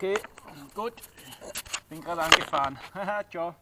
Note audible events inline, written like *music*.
Okay, gut. Bin gerade angefahren. Haha, *laughs* Ciao.